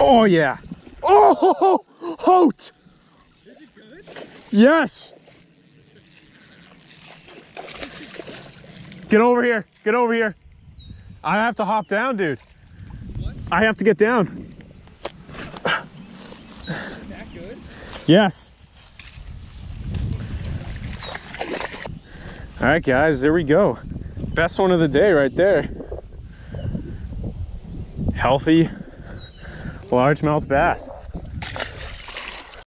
Oh yeah. Oh, Hote. Is it good? Yes. Get over here. Get over here. I have to hop down, dude. What? I have to get down. That good? Yes. All right, guys, there we go. Best one of the day right there. Healthy largemouth bass.